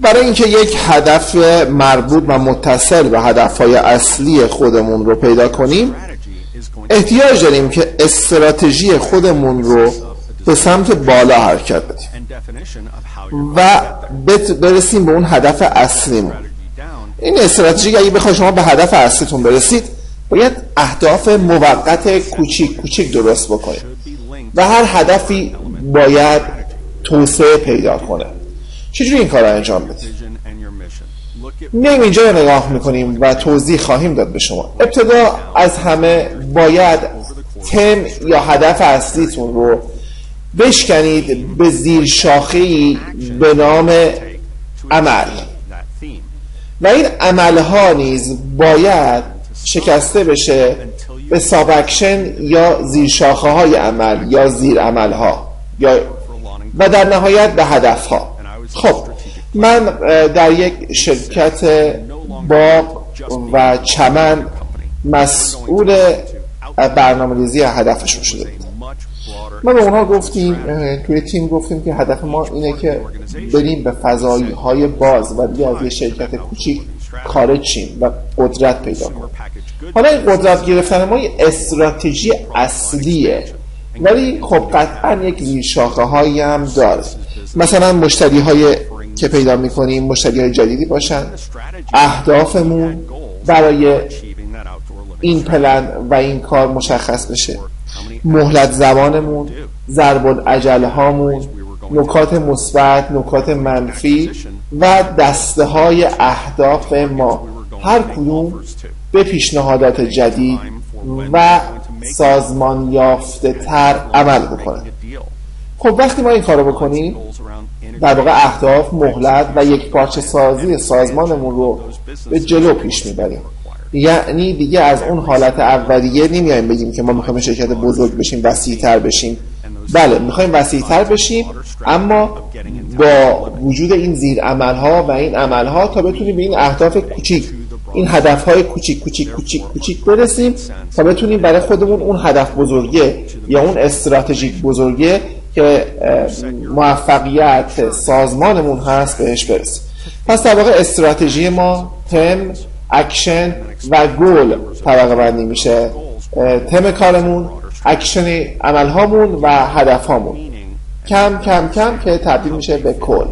برای اینکه یک هدف مربوط و متصل به هدفهای اصلی خودمون رو پیدا کنیم احتیاج داریم که استراتژی خودمون رو به سمت بالا حرکت بدیم و برسیم به اون هدف اصلیمون. این استراتژی اگه بخوای شما به هدف اصلیتون برسید باید اهداف موقت کوچیک کوچیک درست بکنید. و هر هدفی باید توسعه پیدا کنه. چجوری این کار رو انجام بدید میایم اینجا رو نگاه می‌کنیم و توضیح خواهیم داد به شما. ابتدا از همه باید تم یا هدف اصلیتون رو بشکنید به زیر شاخه به نام عمل. و این عملها نیز باید شکسته بشه به سابکشن یا زیر شاخه های عمل یا زیر عمل ها یا و در نهایت به هدف ها خب من در یک شرکت باغ و چمن مسئول برنامه ریزی هدفشون شده ما به اونها گفتیم توی تیم گفتیم که هدف ما اینه که بریم به فضایی های باز و دیگه از یه شرکت کوچیک خارج شیم و قدرت پیدا کنیم. حالا این قدرت گرفتن ما یه استراتژی اصلیه. ولی خب قطعا یک زیرشاخه هایی هم داره. مثلا مشتری های که پیدا می‌کنیم مشتری های جدیدی باشن اهدافمون برای این پلن و این کار مشخص بشه. مهلت زمانمون ضرب العجله هامون نکات مثبت نکات منفی و دسته های اهداف ما. هر کدوم به پیشنهادات جدید و سازمان یافته تر عمل بکنه. خب وقتی ما این کارو بکنیم در واقع اهداف مهلت و یک پارچه سازی سازمانمون رو به جلو پیش می‌بریم. یعنی دیگه از اون حالت اولیه نمیایم بگیم که ما می‌خوایم شرکت بزرگ بشیم وسیع تر بشیم بله می‌خوایم وسیع تر بشیم اما با وجود این زیر عملها و این عملها تا بتونیم به این اهداف کوچیک این هدف های کوچیک کوچیک کوچیک کوچیک برسیم تا بتونیم برای خودمون اون هدف بزرگه یا اون استراتژیک بزرگه که موفقیت سازمانمون هست بهش برسیم. پس در واقع استراتژی ما theme action و گول طبقه بندی میشه. تم کارمون اکشن عمل هامون و هدف هامون کم کم کم که تبدیل میشه به کل.